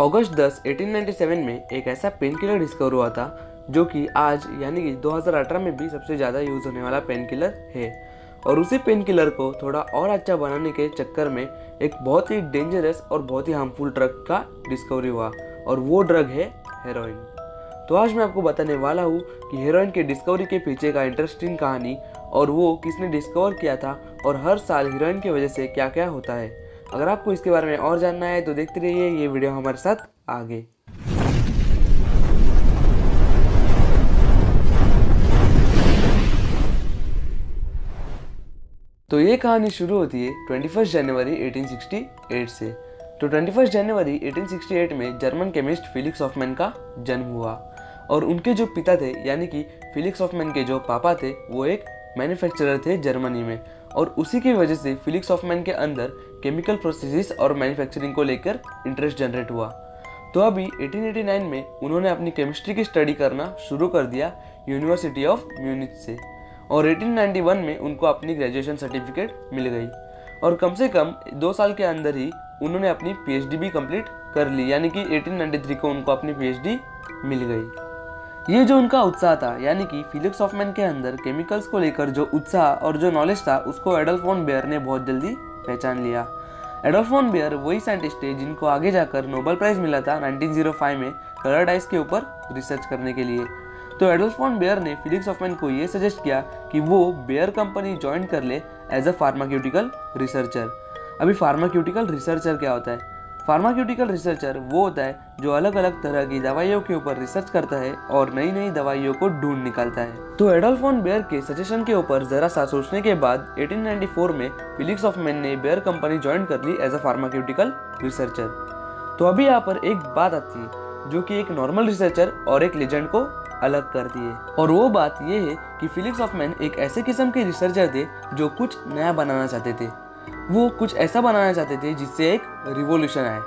अगस्त 10, 1897 में एक ऐसा पेन किलर डिस्कवर हुआ था जो कि आज यानी कि 2018 में भी सबसे ज़्यादा यूज़ होने वाला पेन किलर है। और उसी पेन किलर को थोड़ा और अच्छा बनाने के चक्कर में एक बहुत ही डेंजरस और बहुत ही हार्मफुल ड्रग का डिस्कवरी हुआ और वो ड्रग है हेरोइन तो आज मैं आपको बताने वाला हूँ कि हेरोइन के डिस्कवरी के पीछे का इंटरेस्टिंग कहानी और वो किसने डिस्कवर किया था और हर साल हीरोइन की वजह से क्या क्या होता है। अगर आपको इसके बारे में और जानना है तो देखते रहिए ये वीडियो हमारे साथ आगे। तो ये कहानी शुरू होती है 21 जनवरी 1868 से। तो 21 जनवरी 1868 में जर्मन केमिस्ट फिलिक्स ऑफमैन का जन्म हुआ। और उनके जो पिता थे, यानी कि फिलिक्स ऑफमैन के जो पापा थे, वो एक मैन्युफैक्चरर थे जर्मनी में। और उसी की वजह से फिलिक्स ऑफमैन के अंदर केमिकल प्रोसेसेस और मैन्युफैक्चरिंग को लेकर इंटरेस्ट जनरेट हुआ। तो अभी 1889 में उन्होंने अपनी केमिस्ट्री की स्टडी करना शुरू कर दिया यूनिवर्सिटी ऑफ़ म्यूनिच से और 1891 में उनको अपनी ग्रेजुएशन सर्टिफिकेट मिल गई। और कम से कम दो साल के अंदर ही उन्होंने अपनी पीएचडी भी कंप्लीट कर ली, यानी कि 1893 को उनको अपनी पीएचडी मिल गई। ये जो उनका उत्साह था, यानी कि फिलिक्स ऑफमैन के अंदर केमिकल्स को लेकर जो उत्साह और जो नॉलेज था, उसको एडल्फोन बेयर ने बहुत जल्दी पहचान लिया। एडोल्फोन बेयर वही साइंटिस्ट है जिनको आगे जाकर नोबल प्राइज मिला था 1905 में कलर आइस के ऊपर रिसर्च करने के लिए। तो एडोल्फोन बेयर ने फिलिक्स ऑफमैन को ये सजेस्ट किया कि वो बेयर कंपनी ज्वाइन कर ले एज अ फार्माक्यूटिकल रिसर्चर अभी फार्माक्यूटिकल रिसर्चर क्या होता है? फार्माक्यूटिकल रिसर्चर वो होता है जो अलग अलग तरह की दवाइयों के ऊपर रिसर्च करता है और नई नई दवाइयों को ढूंढ निकालता है। तो एडोल्फोन बेयर के सजेशन के ऊपर जरा सा सोचने के बाद 1894 में फिलिक्स ऑफ़ मैन ने बेयर कंपनी ज्वाइन कर ली एज अ फार्माक्यूटिकल रिसर्चर तो अभी यहाँ पर एक बात आती है, जो कि एक नॉर्मल रिसर्चर और एक लेजेंड को अलग करती है। और वो बात ये है कि फिलिक्स ऑफ़ मैन एक ऐसे किस्म के रिसर्चर थे जो कुछ नया बनाना चाहते थे। वो कुछ ऐसा बनाना चाहते थे जिससे एक रिवोल्यूशन आए।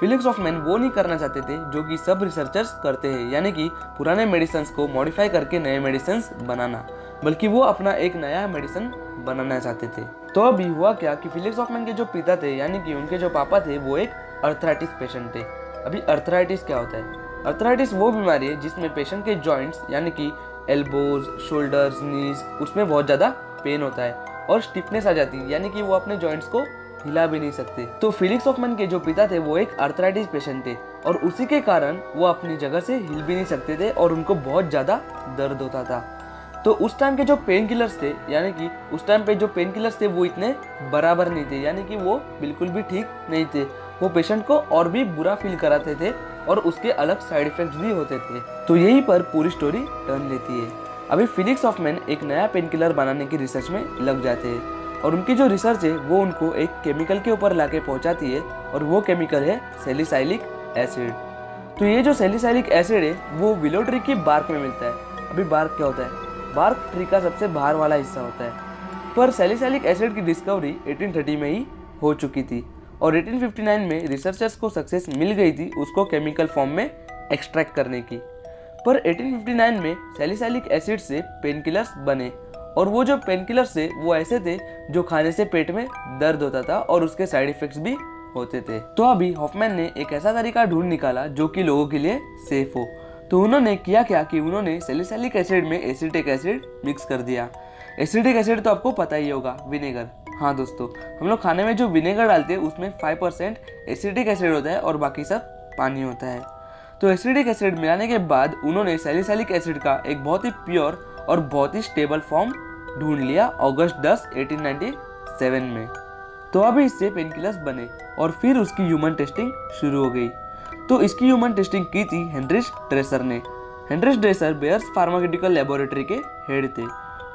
फिलिक्स ऑफ़ मैन वो नहीं करना चाहते थे जो कि सब रिसर्चर्स करते हैं, यानी कि पुराने मेडिसिन को मॉडिफाई करके नए मेडिसिन बनाना, बल्कि वो अपना एक नया मेडिसिन बनाना चाहते थे। तो अभी हुआ क्या कि फिलिक्स ऑफ़ मैन के जो पिता थे, यानी कि उनके जो पापा थे, वो एक अर्थराइटिस पेशेंट थे। अभी अर्थराइटिस क्या होता है? अर्थराइटिस वो बीमारी है जिसमें पेशेंट के जॉइंट्स यानी कि एल्बोज शोल्डर्स नीज उसमें बहुत ज़्यादा पेन होता है। और स्टिफनेस आ जाती है यानी कि वो अपने जॉइंट्स को हिला भी नहीं सकते। तो फिलिक्स ऑफमैन के जो पिता थे, वो एक अर्थराइटिस पेशेंट थे और उसी के कारण वो अपनी जगह से हिल भी नहीं सकते थे और उनको बहुत ज़्यादा दर्द होता था। तो उस टाइम के जो पेन किलर्स थे, यानी कि उस टाइम पे जो पेन किलर्स थे, वो इतने बराबर नहीं थे, यानी कि वो बिल्कुल भी ठीक नहीं थे। वो पेशेंट को और भी बुरा फील कराते थे और उसके अलग साइड इफेक्ट्स भी होते थे। तो यहीं पर पूरी स्टोरी टर्न लेती है। अभी फिलिक्स ऑफमैन एक नया पेन किलर बनाने की रिसर्च में लग जाते हैं। और उनकी जो रिसर्च है, वो उनको एक केमिकल के ऊपर लाके पहुंचाती है, और वो केमिकल है सेलिसाइलिक एसिड तो ये जो सेलिसाइलिक एसिड है, वो विलो ट्री की बार्क में मिलता है। अभी बार्क क्या होता है? बार्क ट्री का सबसे बाहर वाला हिस्सा होता है। पर सेलिसाइलिक एसिड की डिस्कवरी 1830 में ही हो चुकी थी, और 1859 में रिसर्चर्स को सक्सेस मिल गई थी उसको केमिकल फॉर्म में एक्सट्रैक्ट करने की। पर 1859 में सेलिसाइलिक एसिड से पेनकिलर्स बने। और वो जो पेनकिलर्स थे, वो ऐसे थे जो खाने से पेट में दर्द होता था और उसके साइड इफेक्ट्स भी होते थे। तो अभी हॉफमैन ने एक ऐसा तरीका ढूंढ निकाला जो कि लोगों के लिए सेफ़ हो। तो उन्होंने किया क्या कि उन्होंने सेलिसाइलिक एसिड में एसिटिक एसिड मिक्स कर दिया। एसिडिक एसिड तो आपको पता ही होगा विनेगर हाँ दोस्तों, हम लोग खाने में जो विनेगर डालते हैं, उसमें फाइव परसेंट एसिडिक एसिड होता है और बाकी सब पानी होता है। तो एसिडिक एसिड मिलाने के बाद उन्होंने सैलिसाइलिक एसिड का एक बहुत ही प्योर और बहुत ही स्टेबल फॉर्म ढूंढ लिया अगस्त 10 1897 में। तो अभी इससे पेनकिलर्स बने और फिर उसकी ह्यूमन टेस्टिंग शुरू हो गई। तो इसकी ह्यूमन टेस्टिंग की थी हेनरिच ड्रेसर ने। Heinrich Dreser Bayer's pharmaceutical laboratory के हेड थे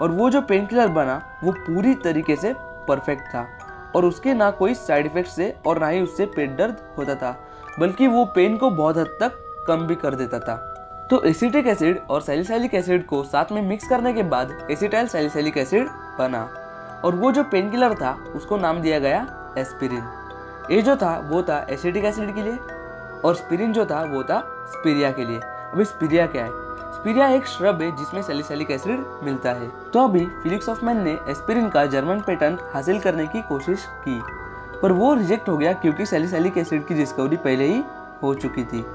और वो जो पेनकिलर बना, वो पूरी तरीके से परफेक्ट था और उसके ना कोई साइड इफ़ेक्ट से और ना ही उससे पेट दर्द होता था, बल्कि वो पेन को बहुत हद तक कम भी कर देता था। तो एसिटिक एसिड और सैलिसाइलिक एसिड को साथ में मिक्स करने के बाद एसिटाइल सैलिसाइलिक एसिड बना। और वो जो पेन किलर था, उसको नाम दिया गया एस्पिरिन ये जो था, वो था एसिटिक एसिड के लिए और स्पिरिन जो था, वो था स्पीरिया के लिए। अभी स्पीरिया क्या है? स्पीरिया एक श्रब है, जिसमें सैलिसाइलिक एसिड मिलता है। तो अभी फिलिक्स ऑफमैन ने एस्पिरिन का जर्मन पेटेंट हासिल करने की कोशिश की। पर वो रिजेक्ट हो गया, क्योंकि सैलिसाइलिक एसिड की डिस्कवरी पहले ही हो चुकी थी।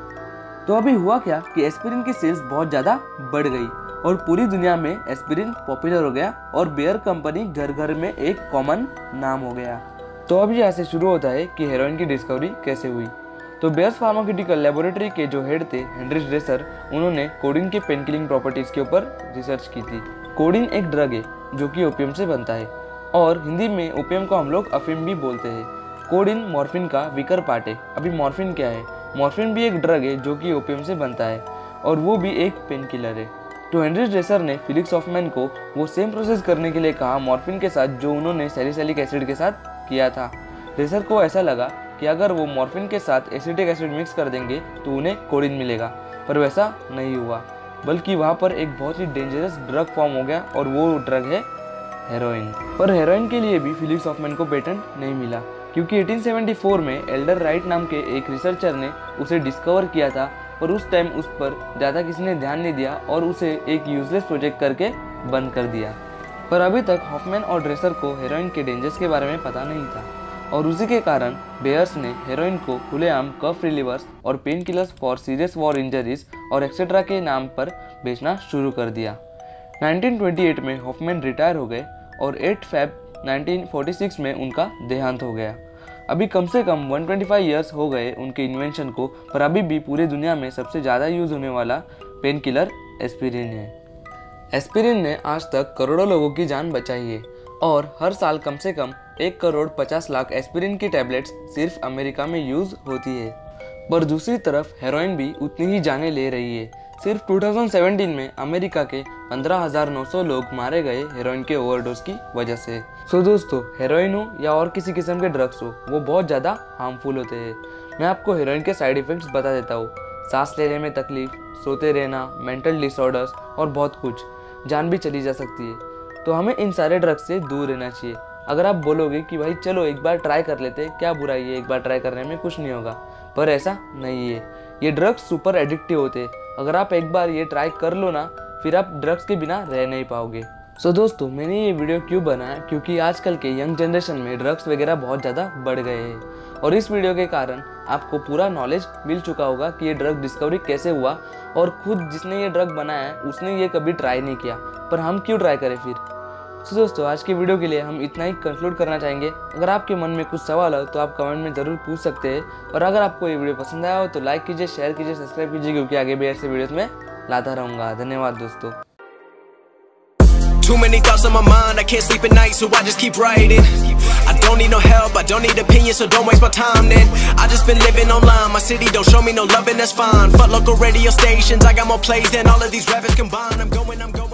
तो अभी हुआ क्या कि एस्पिरिन की सेल्स बहुत ज़्यादा बढ़ गई और पूरी दुनिया में एस्पिरिन पॉपुलर हो गया और बेयर कंपनी घर घर में एक कॉमन नाम हो गया। तो अभी यहाँ से शुरू होता है कि हेरोइन की डिस्कवरी कैसे हुई। तो बेयर्स फार्माक्यूटिकल लेबोरेटरी के जो हेड थे हेनरिच ड्रेसर उन्होंने कोडिन के पेन किलिंग प्रॉपर्टीज़ के ऊपर रिसर्च की थी। कोडिन एक ड्रग है, जो कि ओपियम से बनता है और हिंदी में ओपियम को हम लोग अफीम भी बोलते हैं। कोडिन मॉर्फिन का विकर पार्ट है। अभी मॉर्फिन क्या है? मॉर्फिन भी एक ड्रग है जो कि ओपियम से बनता है, और वो भी एक पेन किलर है। तो हेनरी ड्रेसर ने फिलिक्स ऑफमैन को वो सेम प्रोसेस करने के लिए कहा मॉर्फिन के साथ जो उन्होंने सैलिसैलिक एसिड के साथ किया था। ड्रेसर को ऐसा लगा कि अगर वो मॉर्फिन के साथ एसिटिक एसिड मिक्स कर देंगे तो उन्हें कोडिन मिलेगा, पर वैसा नहीं हुआ, बल्कि वहाँ पर एक बहुत ही डेंजरस ड्रग फॉर्म हो गया, और वो ड्रग है हेरोइन पर हेरोइन के लिए भी फिलिक्स ऑफमैन को पेटेंट नहीं मिला। क्योंकि 1874 में एल्डर राइट नाम के एक रिसर्चर ने उसे डिस्कवर किया था, पर उस टाइम उस पर ज़्यादा किसी ने ध्यान नहीं दिया और उसे एक यूजलेस प्रोजेक्ट करके बंद कर दिया। पर अभी तक हॉफमैन और ड्रेसर को हेरोइन के डेंजर्स के बारे में पता नहीं था, और उसी के कारण बेयर्स ने हेरोइन को खुलेआम कफ रिलीवर्स और painkillers for serious war injuries और एक्सेट्रा के नाम पर बेचना शुरू कर दिया। 1928 में हॉफमैन रिटायर हो गए और 8 फैब 1946 में उनका देहांत हो गया। अभी कम से कम 125 इयर्स हो गए उनके इन्वेंशन को, पर अभी भी पूरी दुनिया में सबसे ज़्यादा यूज़ होने वाला पेन किलर एस्पिरिन है। एस्पिरिन ने आज तक करोड़ों लोगों की जान बचाई है, और हर साल कम से कम एक करोड़ पचास लाख एस्पिरिन की टैबलेट्स सिर्फ़ अमेरिका में यूज़ होती है। पर दूसरी तरफ़ हेरोइन भी उतनी ही जाने ले रही है। सिर्फ़ 2017 में अमेरिका के 15,900 लोग मारे गए हेरोइन के ओवरडोज की वजह से। सो so दोस्तों हेरोइन हो या और किसी किस्म के ड्रग्स हो वो बहुत ज़्यादा हार्मफुल होते हैं। मैं आपको हेरोइन के साइड इफ़ेक्ट्स बता देता हूँ। सांस लेने में तकलीफ़ सोते रहना मेंटल डिसऑर्डर्स और बहुत कुछ। जान भी चली जा सकती है। तो हमें इन सारे ड्रग्स से दूर रहना चाहिए। अगर आप बोलोगे कि भाई चलो एक बार ट्राई कर लेते क्या बुराई है एक बार ट्राई करने में? कुछ नहीं होगा। पर ऐसा नहीं है। ये ड्रग्स सुपर एडिक्टिव होते। हैं अगर आप एक बार ये ट्राई कर लो ना फिर आप ड्रग्स के बिना रह नहीं पाओगे। सो so, दोस्तों मैंने ये वीडियो क्यों बनाया? क्योंकि आजकल के यंग जनरेशन में ड्रग्स वगैरह बहुत ज़्यादा बढ़ गए हैं। और इस वीडियो के कारण आपको पूरा नॉलेज मिल चुका होगा कि ये ड्रग डिस्कवरी कैसे हुआ और खुद जिसने ये ड्रग बनाया है उसने ये कभी ट्राई नहीं किया। पर हम क्यों ट्राई करें फिर? So, दोस्तों आज की वीडियो के लिए हम इतना ही कंक्लूड करना चाहेंगे अगर आपके मन में कुछ सवाल हो तो आप कमेंट में ज़रूर पूछ सकते हैं और अगर आपको ये वीडियो पसंद आया हो तो लाइक कीजिए शेयर कीजिए सब्सक्राइब कीजिए क्योंकि आगे भी ऐसे वीडियोस में लाता रहूँगा धन्यवाद दोस्तों Too many thoughts on my mind, I can't sleep at night, so I just keep writing. I don't need no help, I don't need opinions, so don't waste my time then. I just been living online, my city don't show me no love, and that's fine. Fuck local radio stations, I got more plays than all of these rappers combined. I'm going, I'm going.